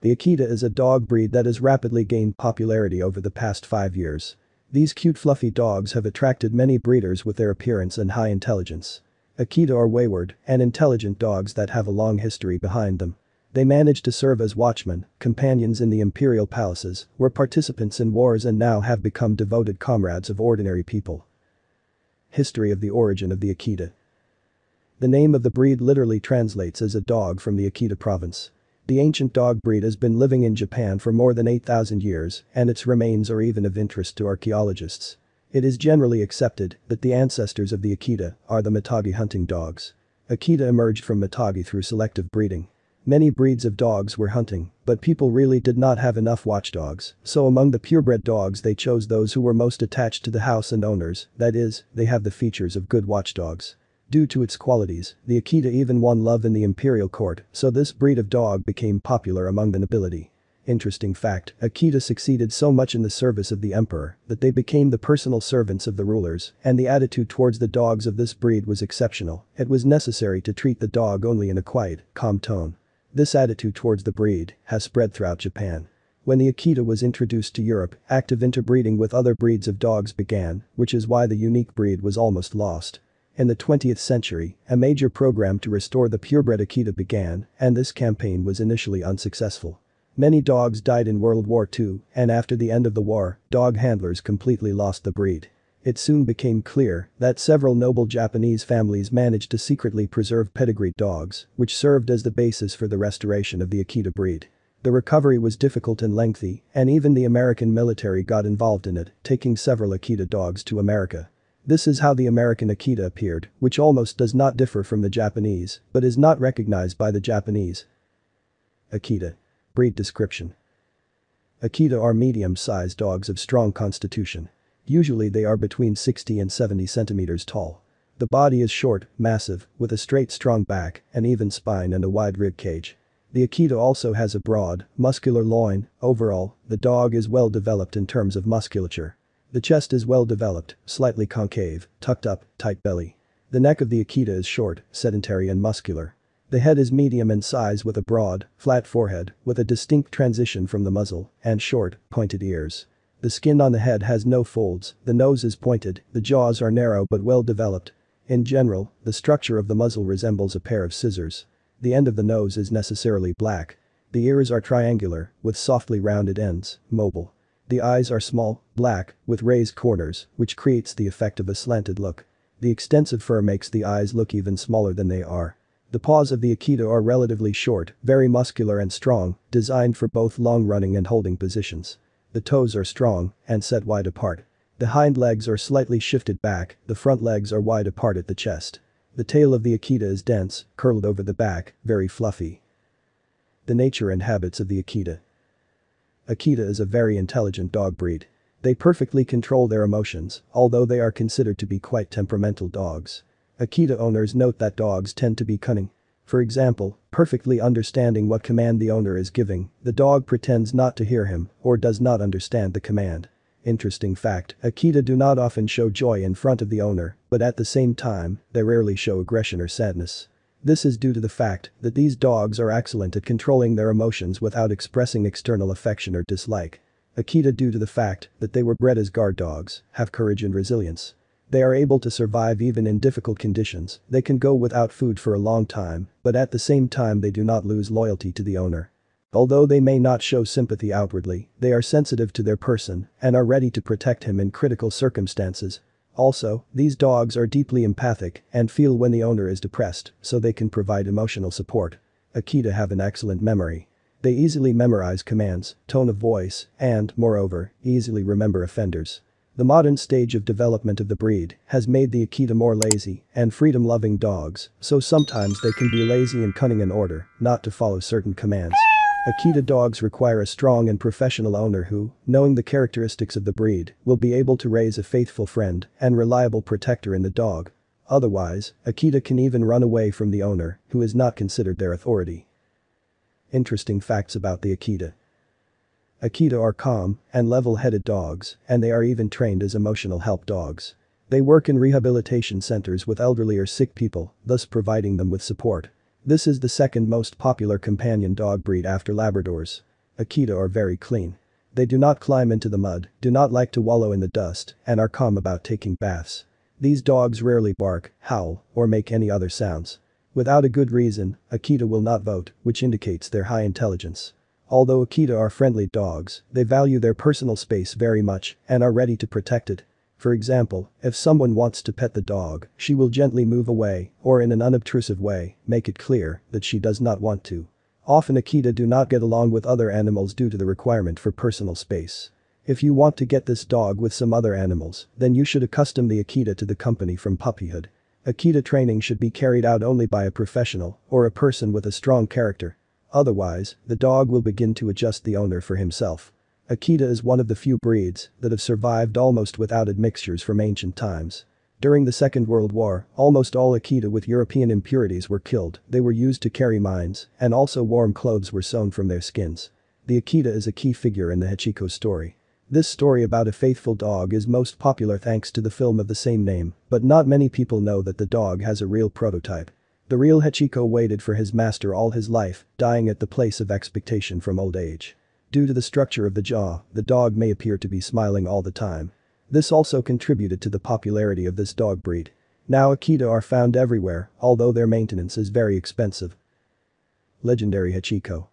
The Akita is a dog breed that has rapidly gained popularity over the past five years. These cute fluffy dogs have attracted many breeders with their appearance and high intelligence. Akita are wayward and intelligent dogs that have a long history behind them. They managed to serve as watchmen, companions in the imperial palaces, were participants in wars and now have become devoted comrades of ordinary people. History of the origin of the Akita. The name of the breed literally translates as a dog from the Akita province. The ancient dog breed has been living in Japan for more than 8,000 years and its remains are even of interest to archaeologists. It is generally accepted that the ancestors of the Akita are the Matagi hunting dogs. Akita emerged from Matagi through selective breeding. Many breeds of dogs were hunting, but people really did not have enough watchdogs, so among the purebred dogs they chose those who were most attached to the house and owners, that is, they have the features of good watchdogs. Due to its qualities, the Akita even won love in the imperial court, so this breed of dog became popular among the nobility. Interesting fact, Akita succeeded so much in the service of the emperor that they became the personal servants of the rulers and the attitude towards the dogs of this breed was exceptional, it was necessary to treat the dog only in a quiet, calm tone. This attitude towards the breed has spread throughout Japan. When the Akita was introduced to Europe, active interbreeding with other breeds of dogs began, which is why the unique breed was almost lost. In the 20th century, a major program to restore the purebred Akita began, and this campaign was initially unsuccessful. Many dogs died in World War II, and after the end of the war, dog handlers completely lost the breed. It soon became clear that several noble Japanese families managed to secretly preserve pedigreed dogs, which served as the basis for the restoration of the Akita breed. The recovery was difficult and lengthy, and even the American military got involved in it, taking several Akita dogs to America. This is how the American Akita appeared, which almost does not differ from the Japanese, but is not recognized by the Japanese. Akita. Breed description. Akita are medium-sized dogs of strong constitution. Usually they are between 60 and 70 centimeters tall. The body is short, massive, with a straight strong back, an even spine and a wide rib cage. The Akita also has a broad, muscular loin, overall, the dog is well developed in terms of musculature. The chest is well developed, slightly concave, tucked up, tight belly. The neck of the Akita is short, sedentary and muscular. The head is medium in size with a broad, flat forehead, with a distinct transition from the muzzle, and short, pointed ears. The skin on the head has no folds, the nose is pointed, the jaws are narrow but well developed. In general, the structure of the muzzle resembles a pair of scissors. The end of the nose is necessarily black. The ears are triangular, with softly rounded ends, mobile. The eyes are small, black, with raised corners, which creates the effect of a slanted look. The extensive fur makes the eyes look even smaller than they are. The paws of the Akita are relatively short, very muscular and strong, designed for both long running and holding positions. The toes are strong and set wide apart. The hind legs are slightly shifted back, the front legs are wide apart at the chest. The tail of the Akita is dense, curled over the back, very fluffy. The nature and habits of the Akita. Akita is a very intelligent dog breed. They perfectly control their emotions, although they are considered to be quite temperamental dogs. Akita owners note that dogs tend to be cunning. For example, perfectly understanding what command the owner is giving, the dog pretends not to hear him or does not understand the command. Interesting fact, Akita do not often show joy in front of the owner, but at the same time, they rarely show aggression or sadness. This is due to the fact that these dogs are excellent at controlling their emotions without expressing external affection or dislike. Akita due to the fact that they were bred as guard dogs, have courage and resilience. They are able to survive even in difficult conditions, they can go without food for a long time, but at the same time they do not lose loyalty to the owner. Although they may not show sympathy outwardly, they are sensitive to their person and are ready to protect him in critical circumstances. Also, these dogs are deeply empathic and feel when the owner is depressed, so they can provide emotional support. Akita have an excellent memory. They easily memorize commands, tone of voice, and, moreover, easily remember offenders. The modern stage of development of the breed has made the Akita more lazy and freedom-loving dogs, so sometimes they can be lazy and cunning in order not to follow certain commands. Akita dogs require a strong and professional owner who, knowing the characteristics of the breed, will be able to raise a faithful friend and reliable protector in the dog. Otherwise, Akita can even run away from the owner, who is not considered their authority. Interesting facts about the Akita. Akita are calm and level-headed dogs, and they are even trained as emotional help dogs. They work in rehabilitation centers with elderly or sick people, thus providing them with support. This is the second most popular companion dog breed after Labradors. Akita are very clean. They do not climb into the mud, do not like to wallow in the dust, and are calm about taking baths. These dogs rarely bark, howl, or make any other sounds. Without a good reason, Akita will not vote, which indicates their high intelligence. Although Akita are friendly dogs, they value their personal space very much and are ready to protect it. For example, if someone wants to pet the dog, she will gently move away or in an unobtrusive way make it clear that she does not want to. Often Akita do not get along with other animals due to the requirement for personal space. If you want to get this dog with some other animals, then you should accustom the Akita to the company from puppyhood. Akita training should be carried out only by a professional or a person with a strong character. Otherwise, the dog will begin to adjust the owner for himself. Akita is one of the few breeds that have survived almost without admixtures from ancient times. During the Second World War, almost all Akita with European impurities were killed, they were used to carry mines, and also warm clothes were sewn from their skins. The Akita is a key figure in the Hachiko story. This story about a faithful dog is most popular thanks to the film of the same name, but not many people know that the dog has a real prototype. The real Hachiko waited for his master all his life, dying at the place of expectation from old age. Due to the structure of the jaw, the dog may appear to be smiling all the time. This also contributed to the popularity of this dog breed. Now Akita are found everywhere, although their maintenance is very expensive. Legendary Hachiko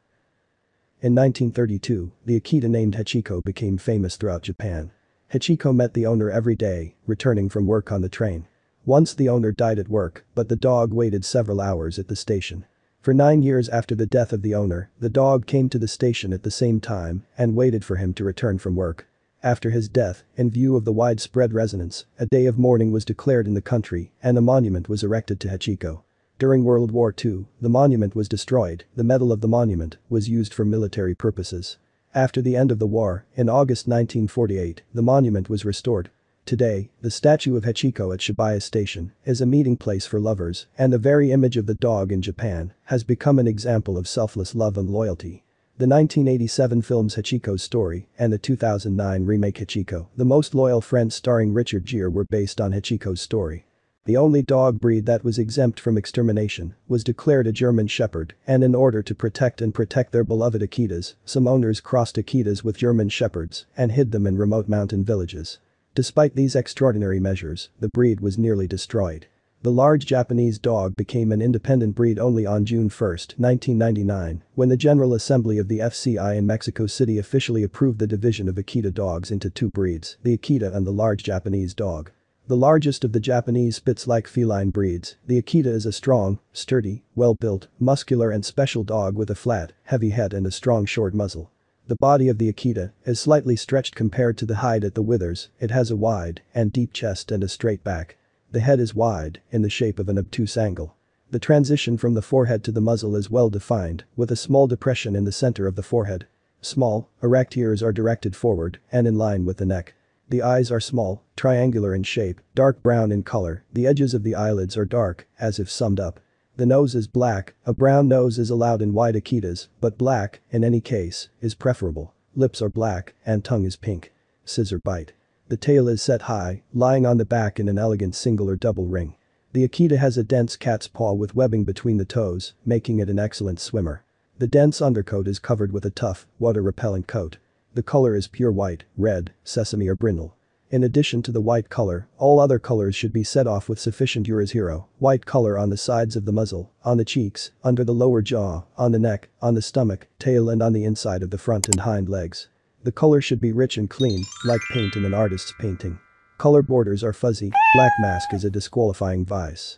in 1932, the Akita named Hachiko became famous throughout Japan. Hachiko met the owner every day, returning from work on the train. Once the owner died at work, but the dog waited several hours at the station. For nine years after the death of the owner, the dog came to the station at the same time and waited for him to return from work. After his death, in view of the widespread resonance, a day of mourning was declared in the country and a monument was erected to Hachiko. During World War II, the monument was destroyed, the metal of the monument was used for military purposes. After the end of the war, in August 1948, the monument was restored. Today, the statue of Hachiko at Shibuya Station is a meeting place for lovers and the very image of the dog in Japan has become an example of selfless love and loyalty. The 1987 films Hachiko's Story and the 2009 remake Hachiko, The Most Loyal Friend starring Richard Gere were based on Hachiko's story. The only dog breed that was exempt from extermination was declared a German Shepherd and in order to protect and protect their beloved Akitas, some owners crossed Akitas with German Shepherds and hid them in remote mountain villages. Despite these extraordinary measures, the breed was nearly destroyed. The large Japanese dog became an independent breed only on June 1, 1999, when the General Assembly of the FCI in Mexico City officially approved the division of Akita dogs into two breeds, the Akita and the large Japanese dog. The largest of the Japanese Spitz-like feline breeds, the Akita is a strong, sturdy, well-built, muscular and special dog with a flat, heavy head and a strong short muzzle. The body of the Akita is slightly stretched compared to the hide at the withers, it has a wide and deep chest and a straight back. The head is wide, in the shape of an obtuse angle. The transition from the forehead to the muzzle is well defined, with a small depression in the center of the forehead. Small, erect ears are directed forward and in line with the neck. The eyes are small, triangular in shape, dark brown in color, the edges of the eyelids are dark, as if summed up. The nose is black, a brown nose is allowed in white Akitas, but black, in any case, is preferable. Lips are black, and tongue is pink. Scissor bite. The tail is set high, lying on the back in an elegant single or double ring. The Akita has a dense cat's paw with webbing between the toes, making it an excellent swimmer. The dense undercoat is covered with a tough, water-repellent coat. The color is pure white, red, sesame or brindle. In addition to the white color, all other colors should be set off with sufficient Urajiro, white color on the sides of the muzzle, on the cheeks, under the lower jaw, on the neck, on the stomach, tail and on the inside of the front and hind legs. The color should be rich and clean, like paint in an artist's painting. Color borders are fuzzy, black mask is a disqualifying vice.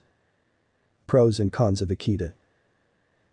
Pros and cons of Akita.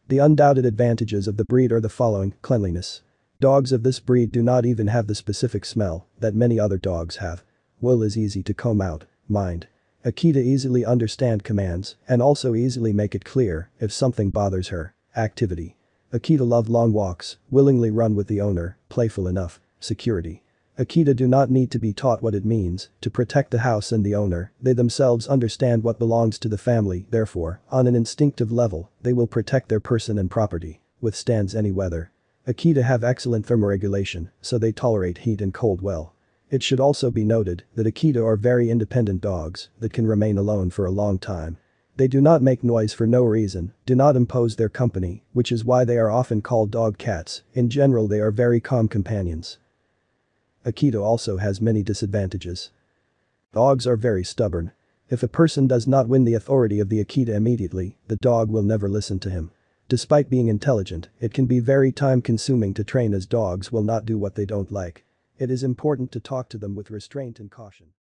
The undoubted advantages of the breed are the following, cleanliness. Dogs of this breed do not even have the specific smell that many other dogs have. Will is easy to comb out, mind. Akita easily understand commands and also easily make it clear if something bothers her. Activity. Akita love long walks, willingly run with the owner, playful enough. Security. Akita do not need to be taught what it means to protect the house and the owner, they themselves understand what belongs to the family, therefore, on an instinctive level, they will protect their person and property. Withstands any weather. Akita have excellent thermoregulation, so they tolerate heat and cold well. It should also be noted that Akita are very independent dogs that can remain alone for a long time. They do not make noise for no reason, do not impose their company, which is why they are often called dog cats, in general they are very calm companions. Akita also has many disadvantages. Dogs are very stubborn. If a person does not win the authority of the Akita immediately, the dog will never listen to him. Despite being intelligent, it can be very time consuming to train as dogs will not do what they don't like. It is important to talk to them with restraint and caution.